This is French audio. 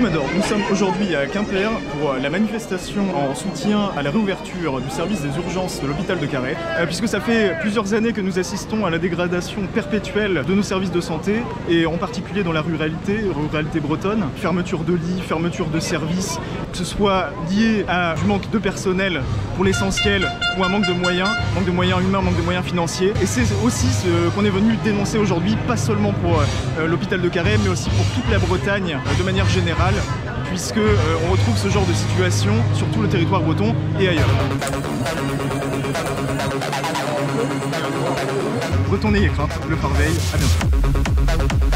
Nous sommes aujourd'hui à Quimper pour la manifestation en soutien à la réouverture du service des urgences de l'hôpital de Carhaix, euh, puisque ça fait plusieurs années que nous assistons à la dégradation perpétuelle de nos services de santé, et en particulier dans la ruralité, ruralité bretonne, fermeture de lits, fermeture de services, que ce soit lié à du manque de personnel pour l'essentiel ou un manque de moyens, manque de moyens humains, manque de moyens financiers. Et c'est aussi ce qu'on est venu dénoncer aujourd'hui, pas seulement pour euh, l'hôpital de Carhaix, mais aussi pour toute la Bretagne euh, de manière générale, puisque euh, on retrouve ce genre de situation sur tout le territoire breton et ailleurs. Breton crainte, le Parveil, à bientôt.